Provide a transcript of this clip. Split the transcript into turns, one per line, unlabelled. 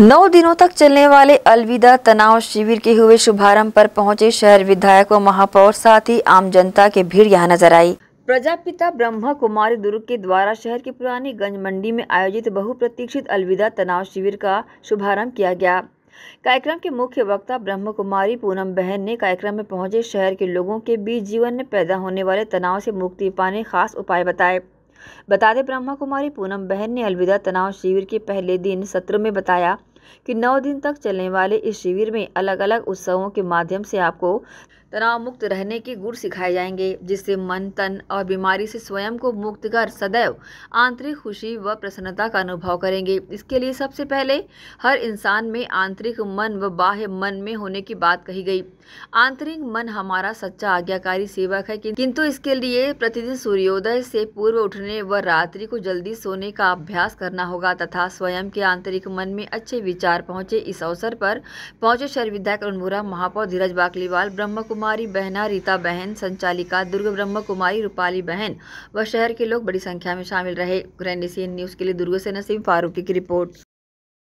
नौ दिनों तक चलने वाले अलविदा तनाव शिविर के हुए शुभारंभ पर पहुँचे शहर विधायक व महापौर साथ ही आम जनता के भीड़ यहाँ नज़र आई। प्रजापिता ब्रह्मा कुमारी दुर्ग के द्वारा शहर की पुरानी गंज मंडी में आयोजित बहुप्रतीक्षित अलविदा तनाव शिविर का शुभारंभ किया गया। कार्यक्रम के मुख्य वक्ता ब्रह्म कुमारी, पूनम बहन ने कार्यक्रम में पहुँचे शहर के लोगों के बीच जीवन में पैदा होने वाले तनाव से मुक्ति पाने खास उपाय बताए। बता दें, ब्रह्मा कुमारी, पूनम बहन ने अलविदा तनाव शिविर के पहले दिन सत्र में बताया कि नौ दिन तक चलने वाले इस शिविर में अलग अलग उत्सवों के माध्यम से आपको तनाव मुक्त रहने के गुण सिखाए जाएँगे, जिससे मन, तन और बीमारी से स्वयं को मुक्त कर सदैव आंतरिक खुशी व प्रसन्नता का अनुभव करेंगे। इसके लिए सबसे पहले हर इंसान में आंतरिक मन व बाह्य मन में होने की बात कही गई। आंतरिक मन हमारा सच्चा आज्ञाकारी सेवक है किंतु इसके लिए प्रतिदिन सूर्योदय से पूर्व उठने व रात्रि को जल्दी सोने का अभ्यास करना होगा तथा स्वयं के आंतरिक मन में अच्छे विचार पहुँचे। इस अवसर पर पहुँचे शहर विधायक अरुणपुरा महापौर धीरज बाकलीवाल, ब्रह्म कुमारी बहना, रीता बहन, संचालिका दुर्ग ब्रह्म कुमारी रूपाली बहन व शहर के लोग बड़ी संख्या में शामिल रहे। ग्रैंड न्यूज़ के लिए दुर्ग से नसीम फारूकी की रिपोर्ट।